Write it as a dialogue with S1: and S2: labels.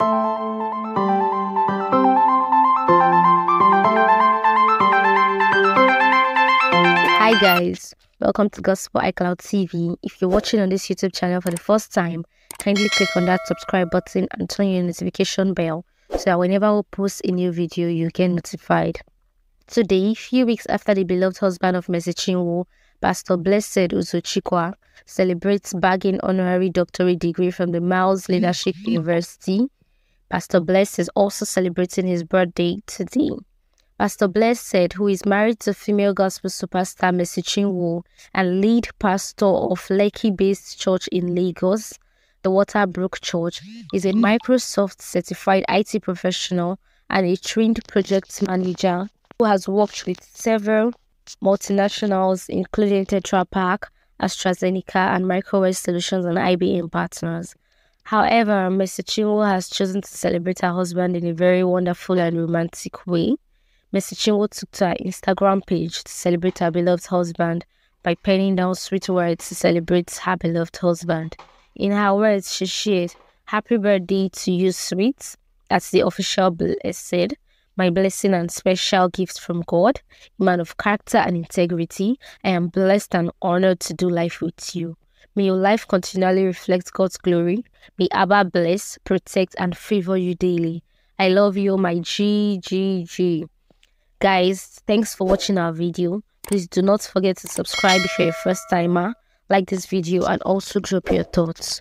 S1: Hi guys, welcome to Gospel iCloud TV. If you're watching on this YouTube channel for the first time, kindly click on that subscribe button and turn your notification bell so that whenever we post a new video, you get notified. Today, few weeks after the beloved husband of Mercy Chinwo, Pastor Blessed Uzochikwa celebrates bagging honorary doctorate degree from the Myles Leadership University. Pastor Bless is also celebrating his birthday today. Pastor Bless said, who is married to female gospel superstar Mercy Chinwo and lead pastor of Lekki-based church in Lagos, the Waterbrook Church, is a Microsoft certified IT professional and a trained project manager who has worked with several multinationals including Tetra Pak, AstraZeneca, and Microwave Solutions and IBM partners. However, Mercy Chinwo has chosen to celebrate her husband in a very wonderful and romantic way. Mercy Chinwo took to her Instagram page to celebrate her beloved husband by penning down sweet words to celebrate her beloved husband. In her words, she shared, Happy birthday to you, sweet. That's the official blessed. Eh, My blessing and special gift from God, man of character and integrity. I am blessed and honored to do life with you. May your life continually reflect God's glory. May Abba bless, protect, and favor you daily. I love you, my GGG. Guys, thanks for watching our video. Please do not forget to subscribe if you're a first timer, like this video and also drop your thoughts.